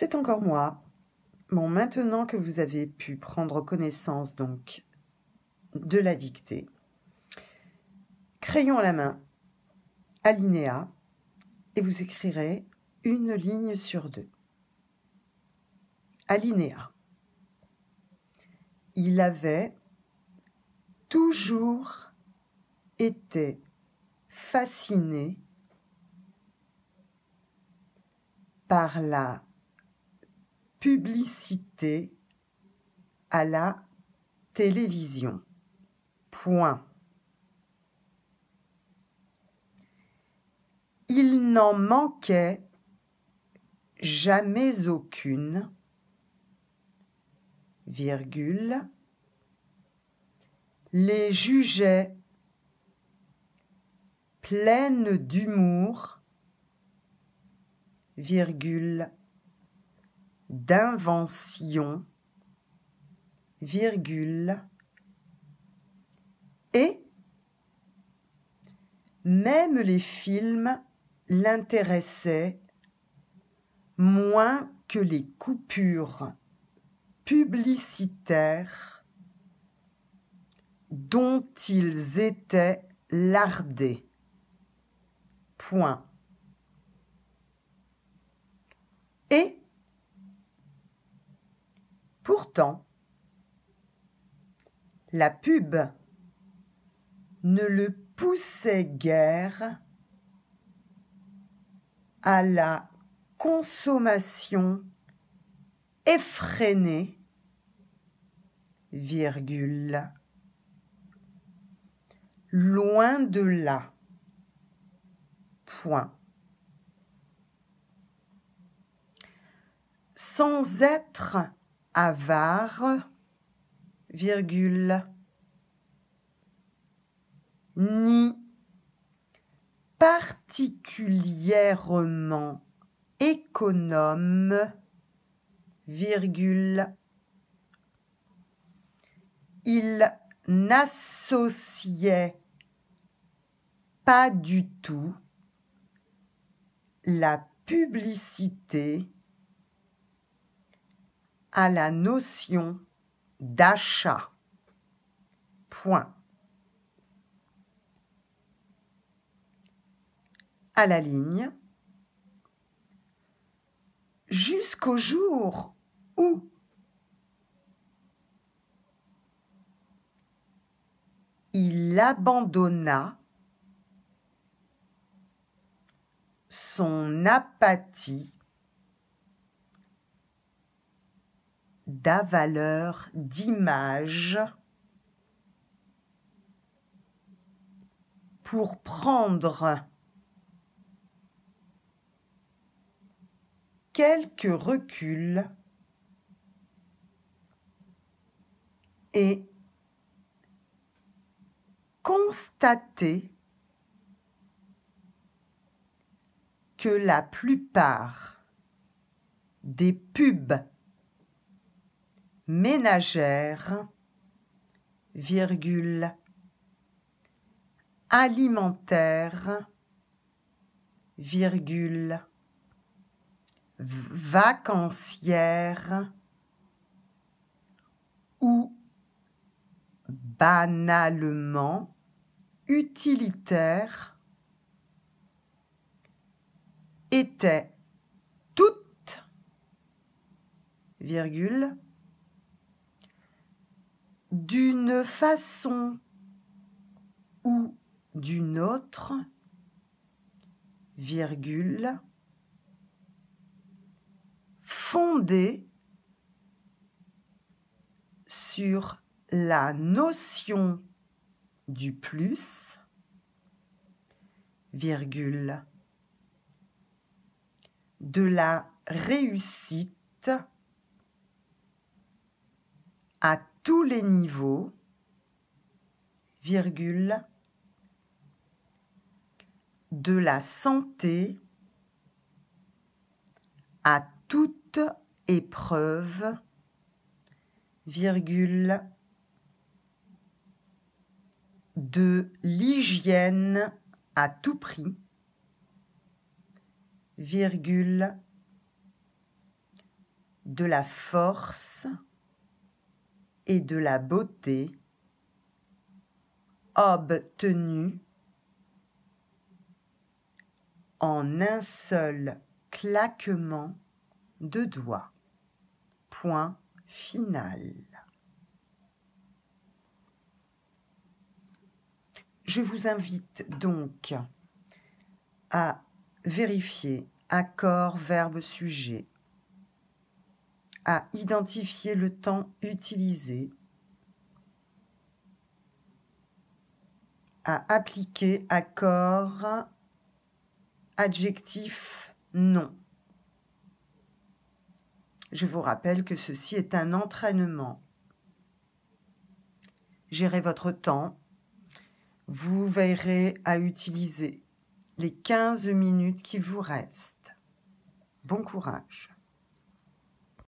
C'est encore moi. Bon, maintenant que vous avez pu prendre connaissance donc de la dictée, crayon à la main, alinéa, et vous écrirez une ligne sur deux. Alinéa. Il avait toujours été fasciné par la publicité à la télévision. Point. Il n'en manquait jamais aucune, virgule, les jugeait pleines d'humour, virgule, d'invention, virgule, et même les films l'intéressaient moins que les coupures publicitaires dont ils étaient lardés. Point. Et pourtant, la pub ne le poussait guère à la consommation effrénée, virgule, loin de là, point. Sans être avare, virgule, ni particulièrement économe, virgule, il n'associait pas du tout la publicité à la notion d'achat. Point. À la ligne. Jusqu'au jour où? Il abandonna son apathie d'avaleur d'image pour prendre quelques reculs et constater que la plupart des pubs ménagères, virgule, alimentaires, virgule, vacancières ou banalement utilitaires étaient toutes, virgule, d'une façon ou d'une autre, virgule, fondée sur la notion du plus, virgule, de la réussite à tous les niveaux, virgule, de la santé à toute épreuve, virgule, de l'hygiène à tout prix, virgule, de la force et de la beauté obtenue en un seul claquement de doigts. Point final. Je vous invite donc à vérifier accord, verbe, sujet, à identifier le temps utilisé, à appliquer accord, adjectif, non. Je vous rappelle que ceci est un entraînement. Gérez votre temps. Vous veillerez à utiliser les 15 minutes qui vous restent. Bon courage.